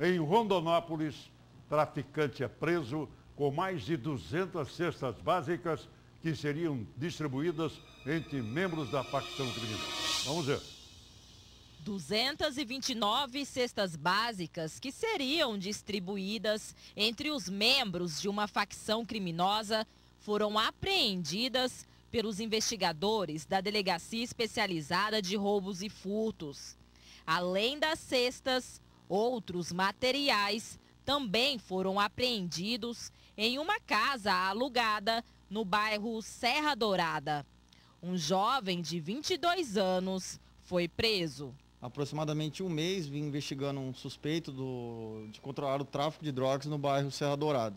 Em Rondonópolis, traficante é preso com mais de 200 cestas básicas que seriam distribuídas entre membros da facção criminosa. Vamos ver. 229 cestas básicas que seriam distribuídas entre os membros de uma facção criminosa foram apreendidas pelos investigadores da Delegacia Especializada de Roubos e Furtos. Além das cestas, outros materiais também foram apreendidos em uma casa alugada no bairro Serra Dourada. Um jovem de 22 anos foi preso. Aproximadamente um mês vim investigando um suspeito do, de controlar o tráfico de drogas no bairro Serra Dourada.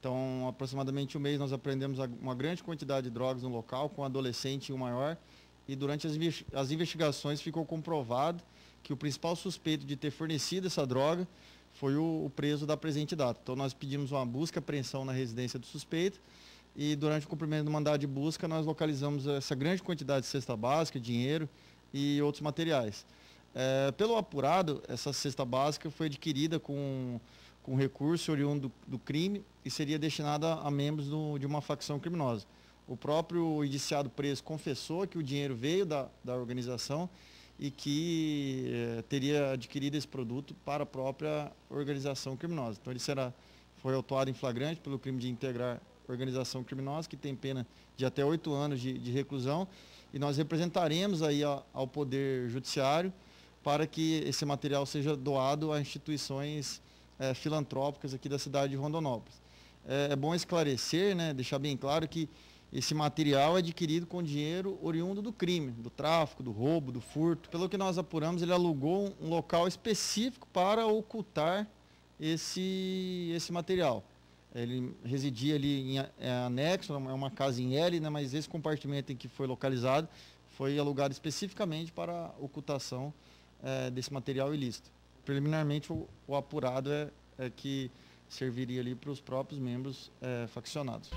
Então, aproximadamente um mês nós aprendemos uma grande quantidade de drogas no local, com um adolescente e um maior, e durante as investigações ficou comprovado que o principal suspeito de ter fornecido essa droga foi o, o preso da presente data. Então nós pedimos uma busca e apreensão na residência do suspeito e durante o cumprimento do mandado de busca nós localizamos essa grande quantidade de cesta básica, dinheiro e outros materiais. É, pelo apurado, essa cesta básica foi adquirida com, com recurso oriundo do, do crime e seria destinada a membros do, de uma facção criminosa. O próprio indiciado preso confessou que o dinheiro veio da, da organização e que eh, teria adquirido esse produto para a própria organização criminosa. Então ele será, foi autuado em flagrante pelo crime de integrar organização criminosa, que tem pena de até oito anos de, de, reclusão, e nós representaremos aí ao Poder Judiciário para que esse material seja doado a instituições eh, filantrópicas aqui da cidade de Rondonópolis. É, é bom esclarecer, né, deixar bem claro que esse material é adquirido com dinheiro oriundo do crime, do tráfico, do roubo, do furto. Pelo que nós apuramos, ele alugou um local específico para ocultar esse, esse material. Ele residia ali em é anexo, é uma casa em L, né, mas esse compartimento em que foi localizado foi alugado especificamente para ocultação é, desse material ilícito. Preliminarmente, o, o apurado é, é, que serviria ali para os próprios membros é, faccionados.